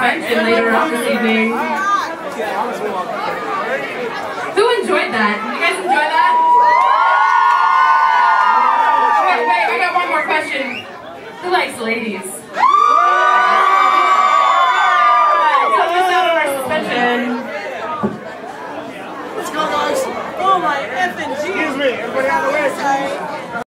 this evening. Who enjoyed that? You guys enjoy that? Wait, wait, I got one more question. Who likes ladies? Let's go, guys. Oh my effing G. Excuse me, everybody out of the way.